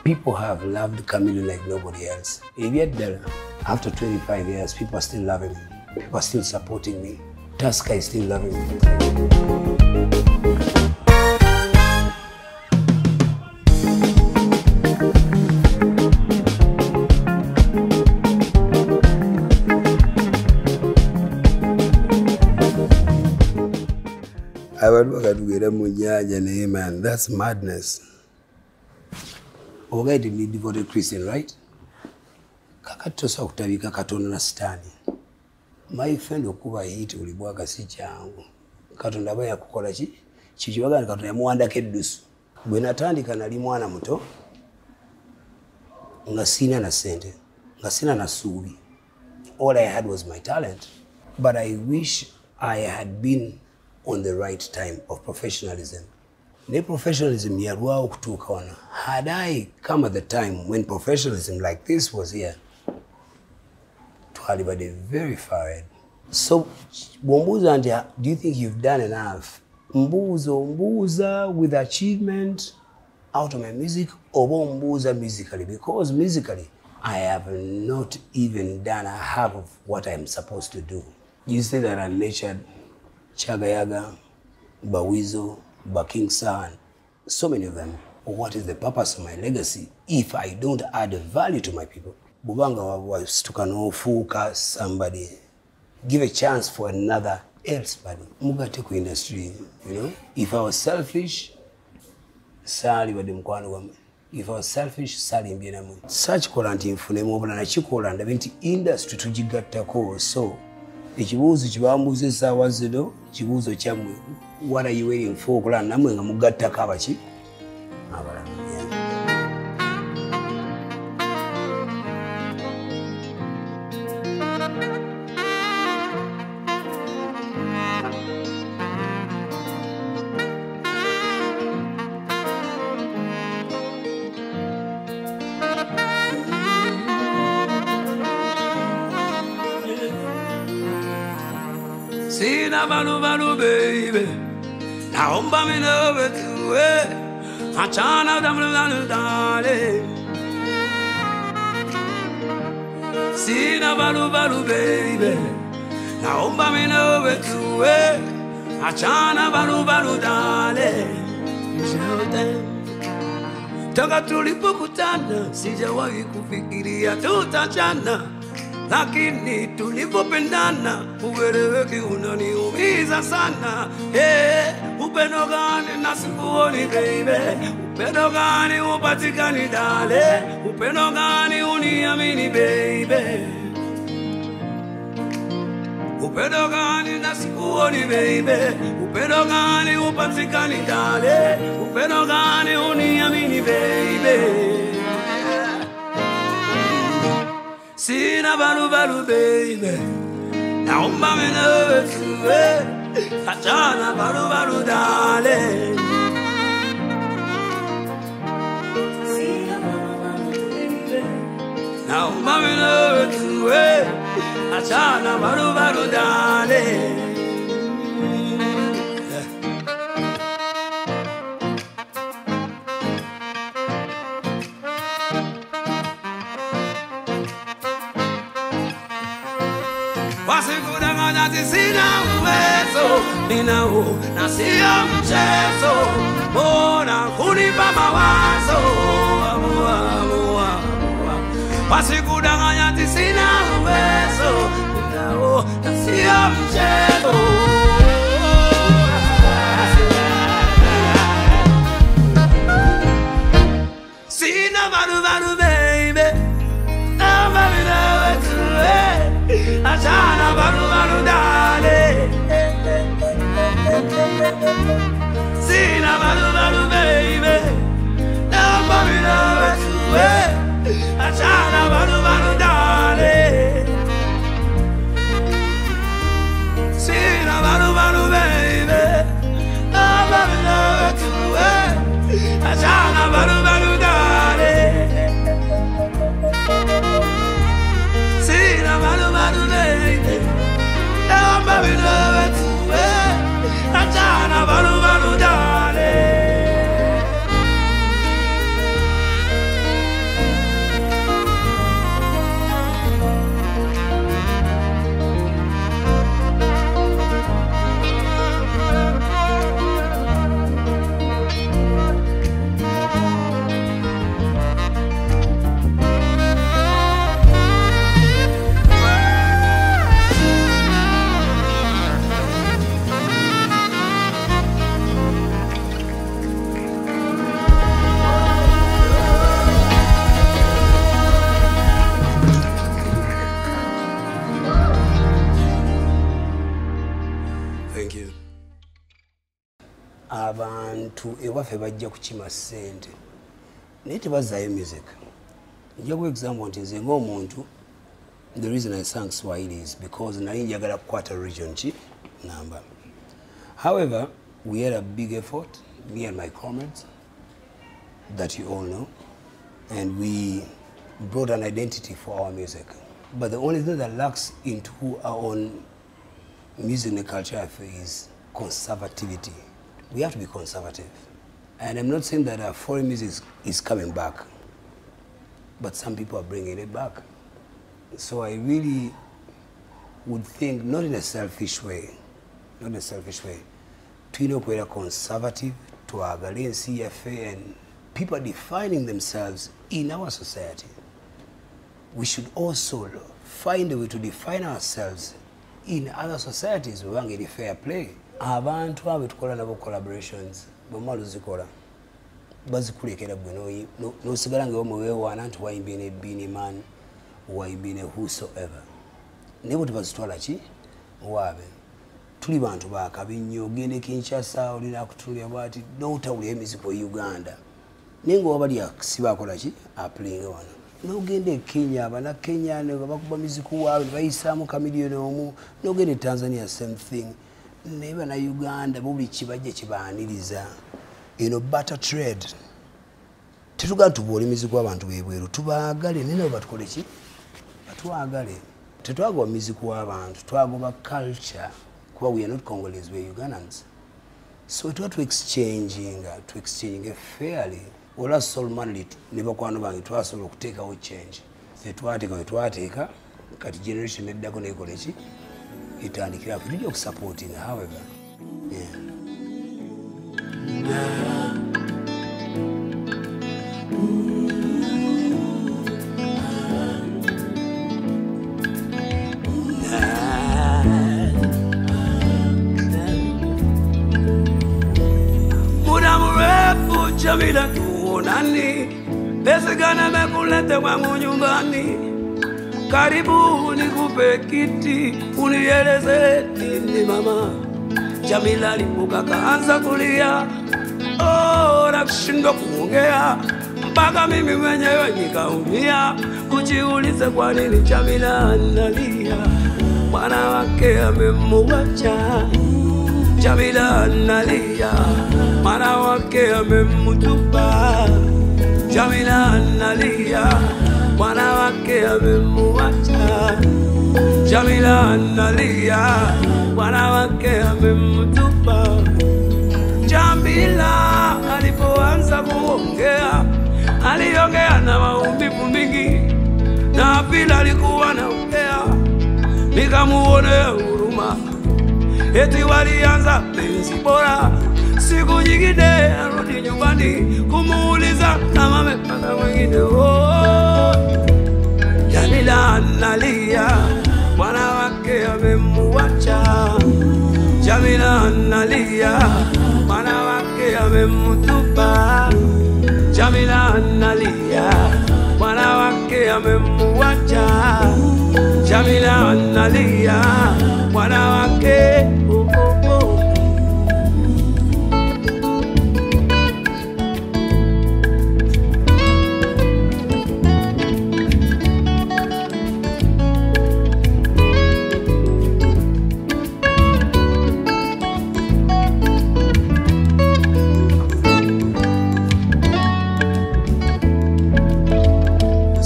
People have loved Camille like nobody else. Ebyeddala, after 25 years, people are still loving me. People are still supporting me. Tusker is still loving me. abantu bakatugera mu nyanja naye man that's madness ogaye ndi devoted christian right? Kakati tosobola kutabika katonda na sitaani my friend okuba yiti bwaka si kyangu katonda aba yakukola ki ni katonda yamuwandako eddusu bwe natandika nali mwana muto nga sina na sente nga sina na ssuubi all i had was my talent but i wish i had been on the right time of professionalism ne professionalism ya okutuuka wano had i come at the time when professionalism like this was here twalibadde very far ahead so bombuza nti do you think you've done enough? Mbuzo mbuza with achievement out of my music oba mbuza musically? Because musically i have not even done half of what i'm supposed to do. You say that i'm natured chagayaga bawizo baking san so many of them. What is the purpose of my legacy if i don't add value to my people? Bubanga wasituka nofuuka somebody. Give a chance for another else buddy mugate ku industry you know? If i was selfish saali badde mukwano gwammwe if i was selfish saali mbye namwe sakikola nti nfunemu obula nakikola ndabe nti industry tugigattako so ekibuuzo kyebambuuza essaawa zino kibuuzo kyammwe what are you waiting for? Okulaba nammwe nga mugattako abaki abalala Sina valu valu baby. Naomba mi eh, eh. nawe tuwe. Achana damlu dalu dale. Sina valu valu baby. Naomba mi eh, nawe tuwe. Achana valu valu dale. Toka tulipokutana sijawahi kufikiria tutachana lakini tulipopendana ueleweki unaniumiza sana. Hey, upendo gani na sikuoni baby? Upendo gani upatikani dale? Upendo gani uniamini baby? Upendo gani na sikuoni upendo gani upatikani dale? Upendo gani uniamini baby Sina valu valu baby na Naomba minawe tuwe Achana valu valu dale Sina valu valu baby Naomba minawe tuwe Achana valu valu dale ati sina uwezo, ninao na sio mchezo, mbona kunipa mawazo. Wasikudanganya ati sina uwezo, ninao na sio mchezo sin abandono. Abantu ewaffe bajja kukima ssente. Naye tebazaayo music. Nja ku example nti nze ngaomuntu the reason i sang swahili is because nali njagala kukwata region ki? Namba. However we had a big effort me and my comrades that you all know and we brought an identity for our music. But the only thing that lacks into our own music and culture is conservativity. We have to be conservative. And I'm not saying that uh, foreign music is, is coming back, but some people are bringing it back. So I really would think, not in a selfish way, not in a selfish way, tulina okubeera conservative twagale ensi CFA, and people are defining themselves in our society we should also find a way to define ourselves in other societies We webanga eri fair play abantu abo tukola nabo collaborations bwemala ozikola bazikulekera gwe nosigala nga wamwe weewaana nti wayimbye ne bini man wayimbye ne whosoever. Naye bwe tebazitwala ki? Waabe tuli bantu bakabi nnyo ogende kinshasa olina kutunulya bwati notawulira emiziko e uganda. Naye nga wabali sibakola ki? Apulinga wano. Nogenda e kenya abanakenya bakuba miziko waabwe nebayisaamu kamiliyoni omu nogenda e tanzania same thing naye banauganda bo buli kibajja kibaaniriza eno butter trade. Tetugala tubuula emiziko abantu bebweru tubaagale. Naye nabo batukole ki? Batwagale. Tetwagoba miziko w'abantu twagoba culture kuba we are not congolese we are ugandans. So tuba tuexchanginga tuexchanginga fairly. Olwa solmanly ne bakwano bange twasobola okuteekawo change. Fe twateeka we twateeka kati generation eddako nekola Italian craft video of supporting, however. Yeah. Muda mrefu Jamila tuonani, pesa gani amekuleta kwangu mnyumbani karibu nikupe kiti unieleze nini mama. Jamila lipuka kaanza kulia, oh, na kushindwa kuongea mpaka mimi mwenyewe nikaumia, kujiuliza kwa nini Jamila analia, mwana wake amemuacha. Jamila analia, mwana wake amemtupa. Jamila analia, mwana wake amemuacha. Jamila analia, mwana wake amemtupa. Jamila alipoanza kuongea, aliongea na maumivu mingi, na vile alikuwa naongea, nikamuonea huruma eti walianza penzi bora. Siku nyingine arudi nyumbani kumuuliza kama amepata mwingine. Oh, Jamila analia, bwana wake amemuacha. Jamila analia, bwana wake amemtupa. Jamila analia, bwana wake amemuacha. Jamila analia, bwana wake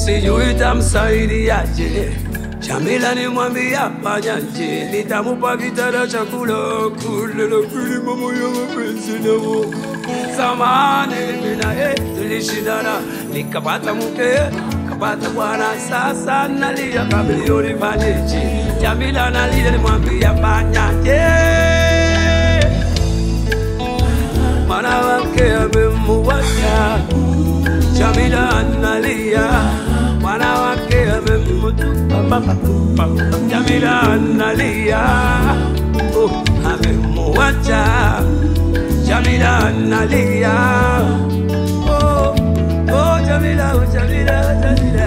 sijui tamsaidiaje. Jamila nimwambia fanyaje, nitamupa kitanda cha kula kule na kweli mambo ya mapenzi nao. Zamani mimi na yeye tulishindana, nikapata mke kapata bwana, sasa nalia kabilioni fanyeje. Jamila nalia nimwambia fanyaje mwana wake amemuacha. Jamila analia, mwana wake amemutupa. Jamila analia, oh, amemuacha. Jamila analia, oh, oh, Jamila, oh, Jamila, Jamila.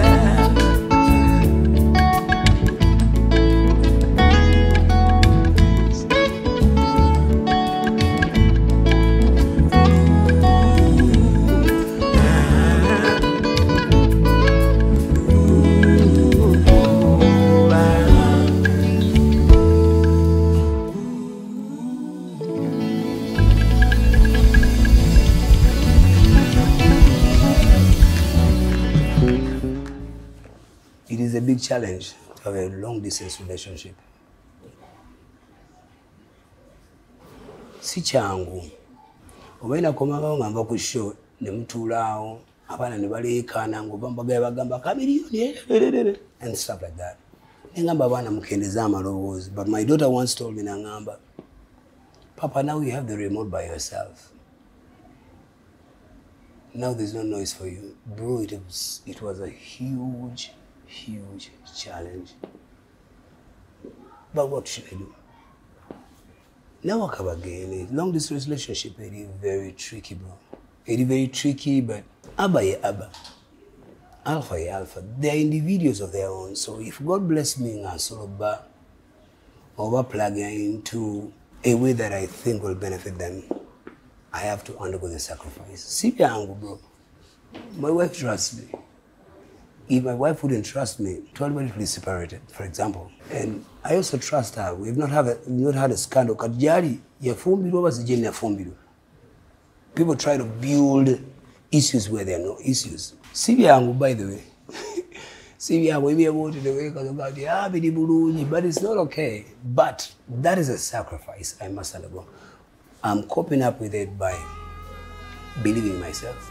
Challenge to have a long distance relationship. si kyangu. Oba inakomagawo nga nva ku show ne mutuulaawo abaana ne baleekaana ngaoba mbagala bagamba kamiliyoni eh, eh, eh, and stuff like that. Nengamba abaana mukendeza amaloboozi but my daughter once told me nangamba papa now you have the remote by yourself. Now there's no noise for you bro it was, it was a huge huge challenge. But what should i do? Nawe akabagene eh, long distance relationship eh, eri very tricky bro. Eh, eri very tricky but aba ye aba alpha ye alpha. They are individuals of their own. So if god bless me nga nsobola ba oba plug into a way that i think will benefit them i have to undergo the sacrifice. Byangu bro. My wife trusts me if my wife wouldn't trust me, probably would be separated, for example. And I also trust her. We've not have a, not had a scandal. Kajari yafumbirwa basijeni. People try to build issues where there are no issues. Si byangu by the way. si byangu ebyebotedde kazoga ati ah biri bulungi but it's not okay. But that is a sacrifice I must undergo. I'm coping up with it by believing myself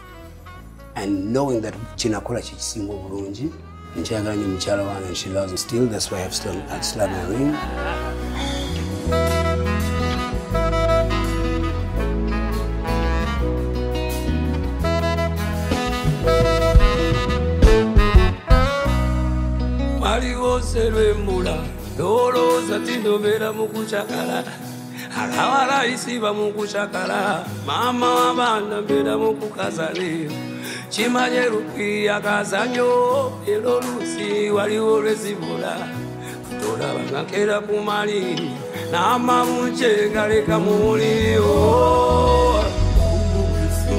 and knowing that kinakola kikisinga obulungi nkyagala nyo mukyala wange and she loves still that's why I've still, I still have my ring. Waliwo serwembula lowolooza tindobeera mu kucakala alawalayisiba mu kucakala maama w'abaana mbeera mu kukazale kimanye lukwiya kazanyo era oluusi waliwo lwezibula tolaba nga kera ku mali n'amamunce galeka mu muliro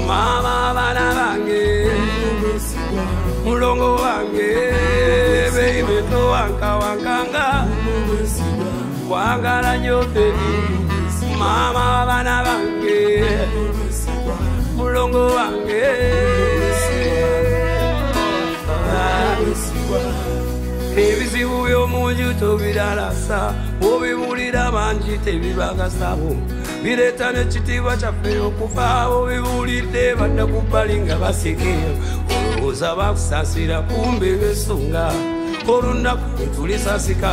maama abaana bange mulongo wange beibeto wankawankanga kwagala nyo bebi mama wabana bange mulongo wange ebizibu by'omunju tobiralasa obibuulira bangi tebibagasabo bireeta n'ekitiibwa kyaffe okufa obibuulidde badda ku bbali nga basekeyo olowooza bakusaasira kumbe besunga olunaku lwetulisasika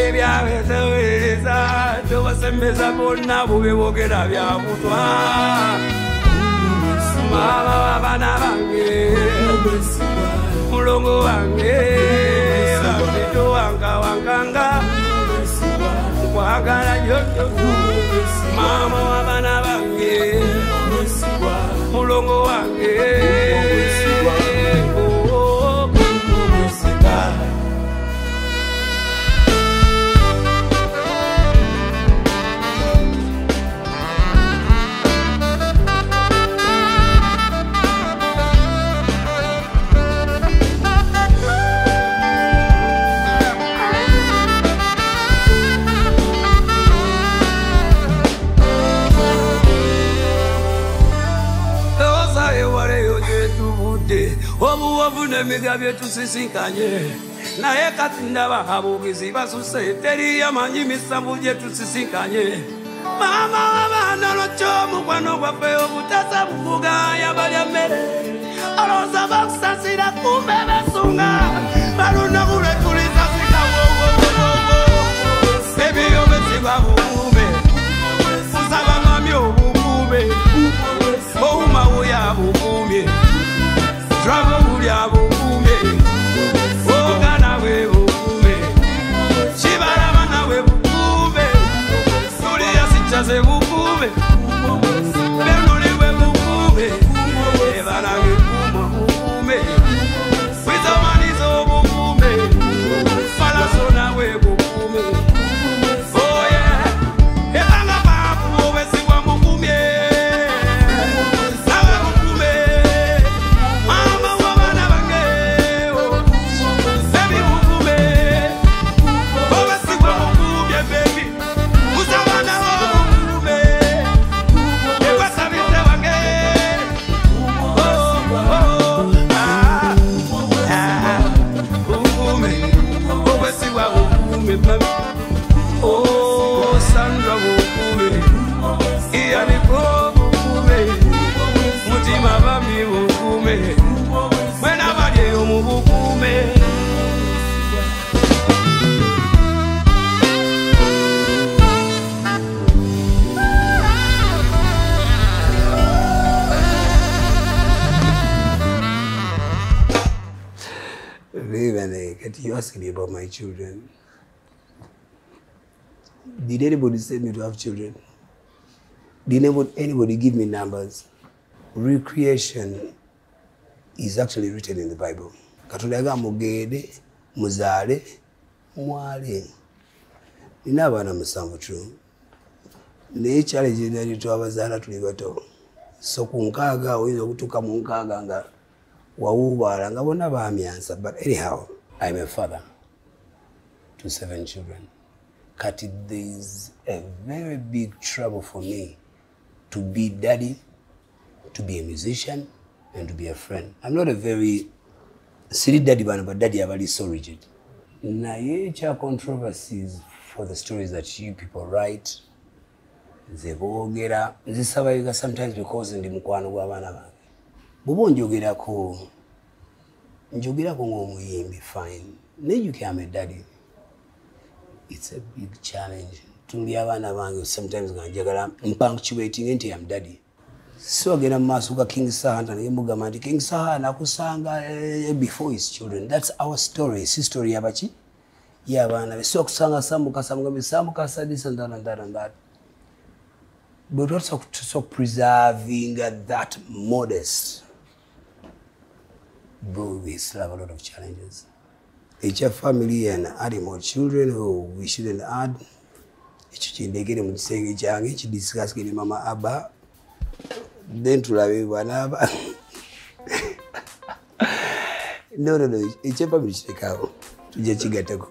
ebyabetewereza tobasembeza bonna bubibogera byabutwa mama wabana bange mulongo wange mama wabana bange mulongo wange obuwovu n'emiga byetusisinkanye naye kati ndaba basuse teri yamanyi misanvu gyetusisinkanye maama w'abaana gwaffe obutasa buvuganya balya mmere? Olowooza bakusasira kumbe besunga mukuume mwena bali you asking me about my children. Did anybody send me to have children? Did anybody give me numbers? Recreation is actually written in the Bible. Katonda yaga mugende muzaale mwale. Nina abaana musanvu tu naye challenge nali twabazaala tuli bato. So ku nkaaga oyinza okutuuka mu nkaaga nga wawuubaala nga bonna baamyansa but anyhow i'm a father to seven children. Kati thereis a very big trouble for me to be daddy to be a musician and to be a friend. I'm not a very siri daddy but daddy abali so rigid. Naye kya controversies for the stories that you people write nze boogera nzisabayiga sometimes because ndi mukwano gw'abaana bange. Bw'oba onjogerako njogerako ng'omuyimbi fine. Naye you can daddy. It's a big challenge. Tuli abaana bange sometimes nga njagala mpunctuating nti am daddy siwagenda mu ga king sahanda nemugamba nti king sahanda akusanga eh, before his children. Thats our story. History yabaki yabaana be. Siwakusanga samukasa mugambe samukasa that modest bro we still have a lot of challenges. Echa family and animal children who we shouldn't add. Ekyo kindegere mu kisenge kyange kidisikasikire mama aba then tulabe bwanaaba nonono ekyepabuli kirekaawo tujja kigatako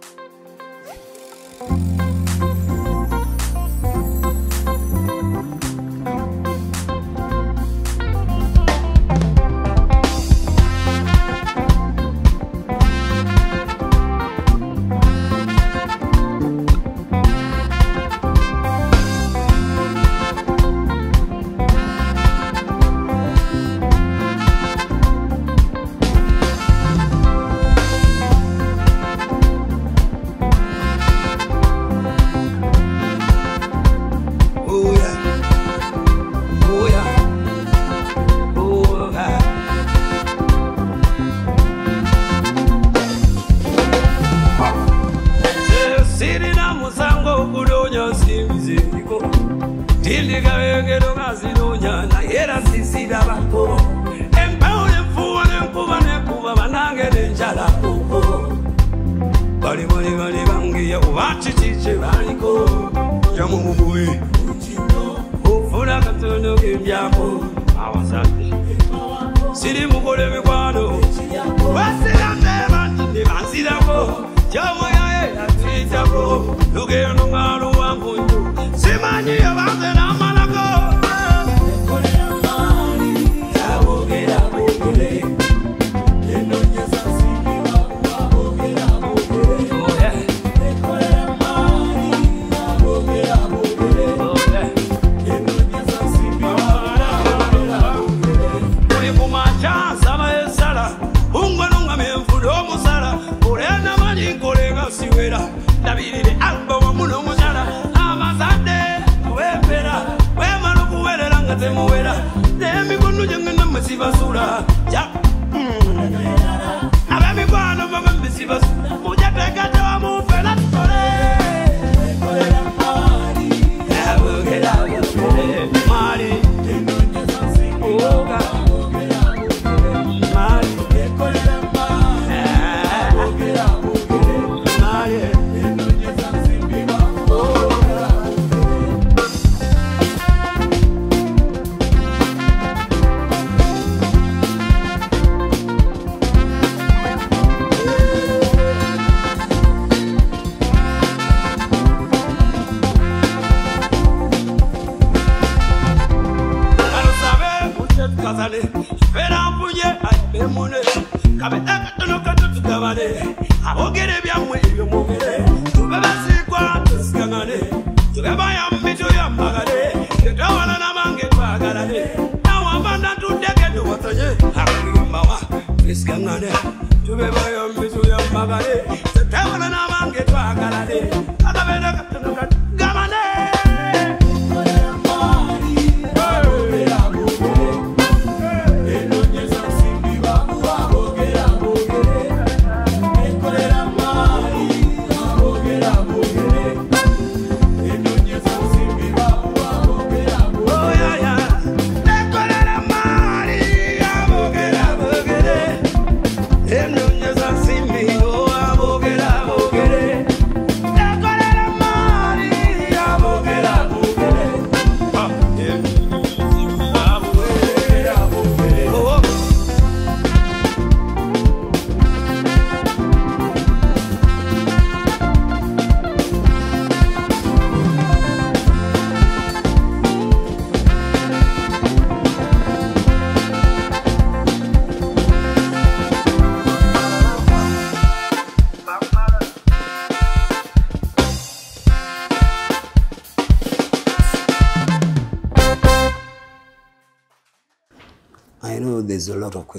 yatuyitako lugendo nga luwanvu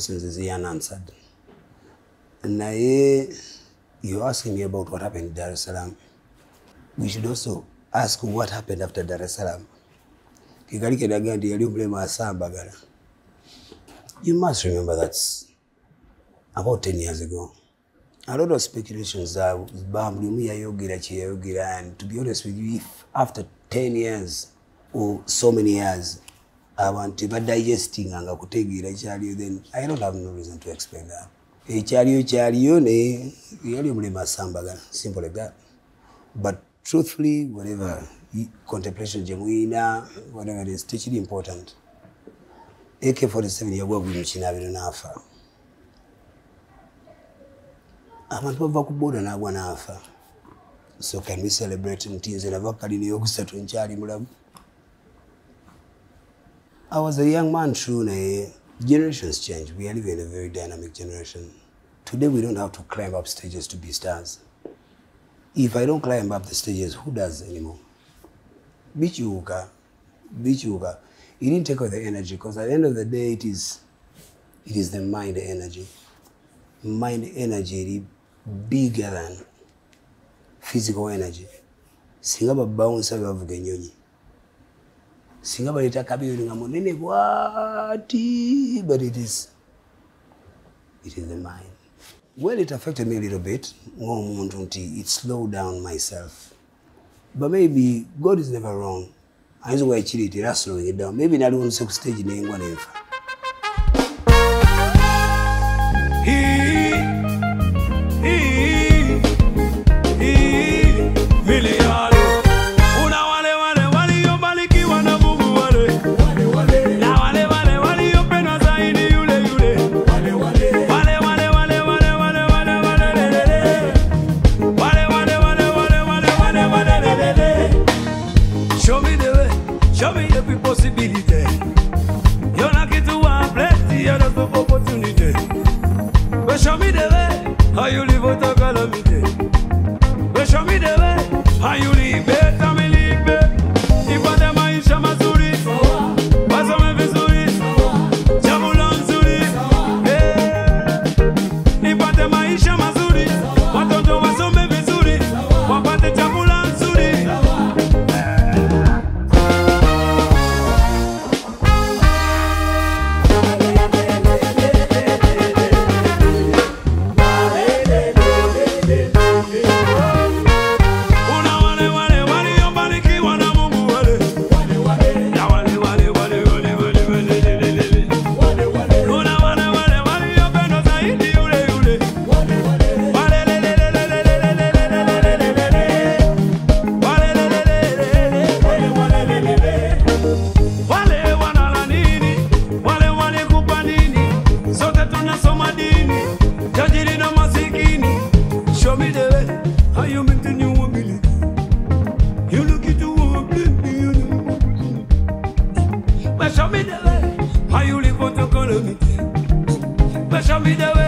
questions is unanswered. Naye, you asking me about what happened in Dar es Salaam. We should also ask what happened after Dar es Salaam. Kikali kedaga ndi yali omulema asambagala. You must remember that about 10 years ago. A lot of speculations are buli omu yayogera kye yayogera and to be honest with you if after 10 years or so many years abantu tebadigestinganga kutegeera ekyaliyo then i don't have no reason to explain that. Ekyaliyo kyaliyo naye yali omulema asambagala simple like that. But truthfully whatever contemplation gye muyina whatever is tekiri important. Ak47 yagwa buli mukinaabiro n'afa. Abantu bava ku booda n'agwa n'afa. So can we celebrate nti nze nava kalina eyokusatu nkyali mulamu I was a young man through a generations change. We are living in a very dynamic generation. Today we don't have to climb up stages to be stars. If I don't climb up the stages who does anymore? Bichuka, bichuka. you didn't take away the energy because at the end of the day it is it is the mind energy. Mind energy is bigger than physical energy. Singaba bounce bebavuga enyonyi singa baleeta kabiyoni nga munene bwati but it is it is the mind. Well it affected me a little bit ng'omuntu nti it slowed down myself. But maybe god is never wrong. Ayinza okuba ekiriiti era slowing it down maybe naliwo nse ku stage nengwa nenfa how you live without calamity. But show me the way, how you live me the way.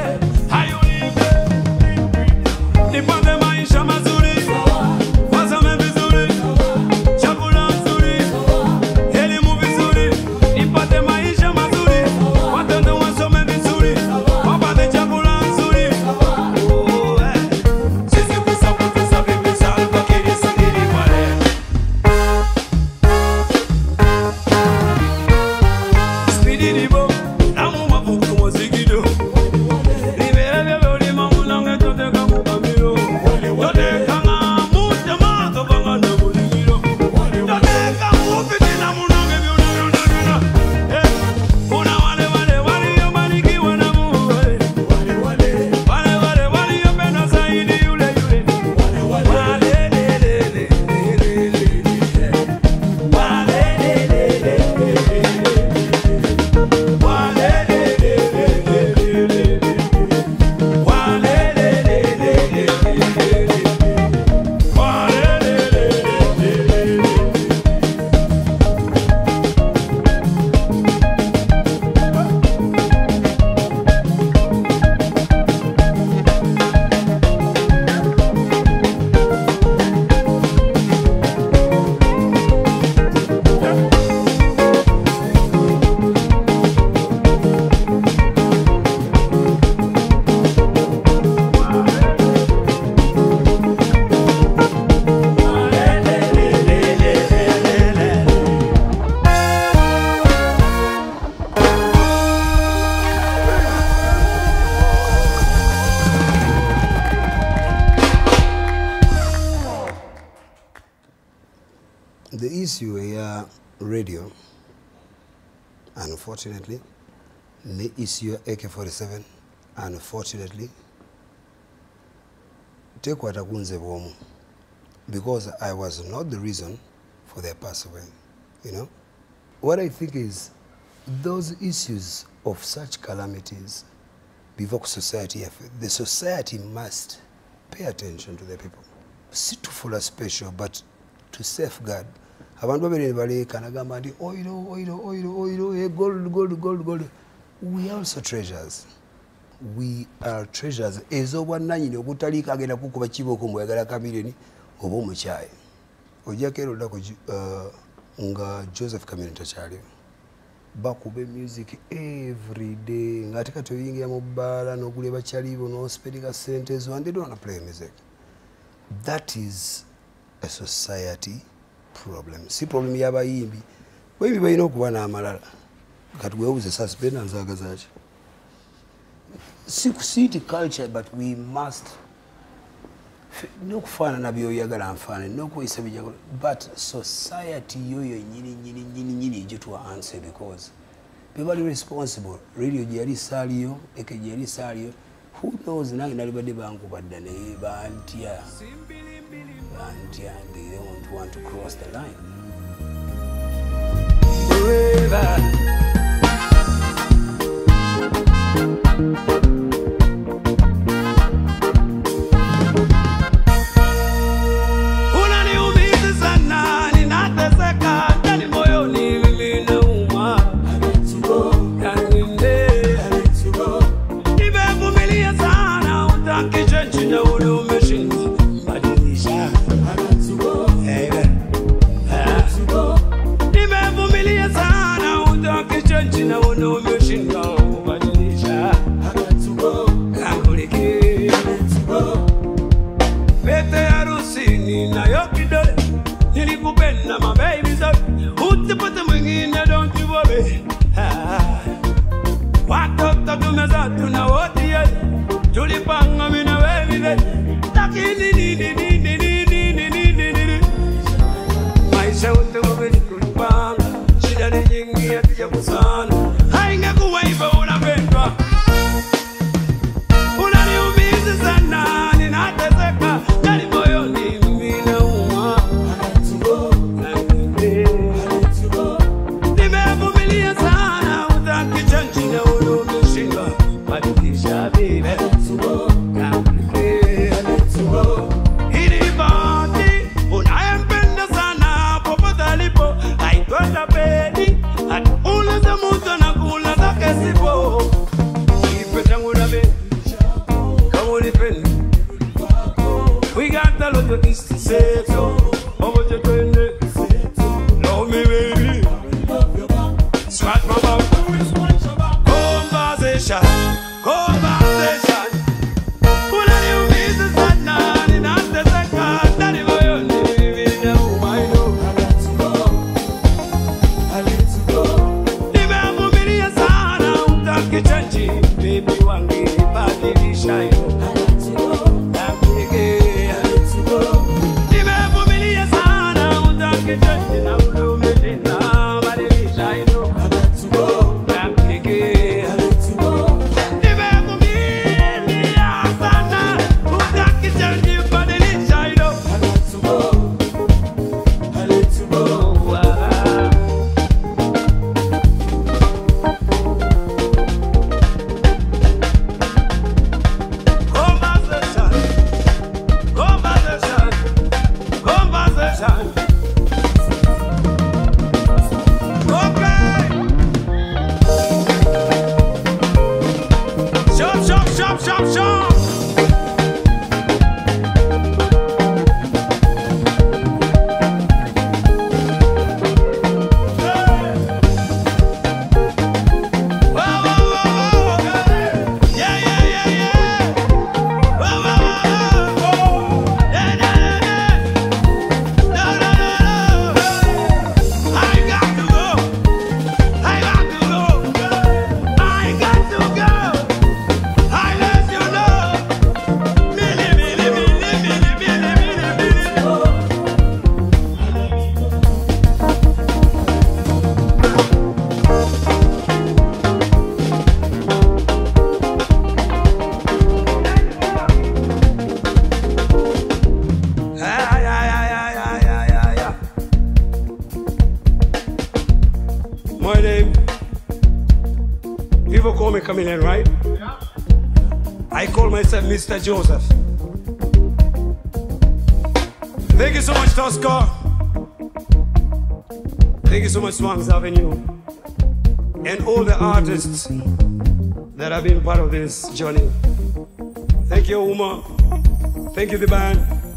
Ne your ak47 unfortunately tekwata kunze bwomu because i was not the reason for their pass away you know. What i think is those issues of such calamities before society yaffe the society must pay attention to the people. Si tufula special but to safeguard. Abantu babere baleeka nagamba nti oiro oiro oiro oiro eh, gold gold gold gold we also treasures. We are treasures. Ez'obwannanyini ogutaliiko agenda kukuba kibooko mweyagala kamiliyoni oba omukyayi. Ojjako ero olunaku uh, nga joseph kamiliyoni takyaliwo bakuba music every day. Ngaate kati oyingira mu bbaala n'ogula bakyalibo n'ospendinga sente zo and they don't play music. That is a society problem. Si problem y'abayimbi. Bayimbi balina okuba n'amalala kati weebuze suspenda nzaagazaki si kusiti culture but we must nokufana nabyoyagala nfane nokweyisa bijagala but society yoyo nyini nyini nyini nyini gitwa answer because bebali responsible. Radio gye yali saaliyo eke gye yali saaliyo who knows nange nalibadde bankubadda naye bantya. Bantya they don't want to cross the line. Forever. Joseph. Thank you so much, Tusker. Thank you so much, Swangz Avenue. And all the artists that have been part of this journey. Thank you, Ouma. Thank you, the band.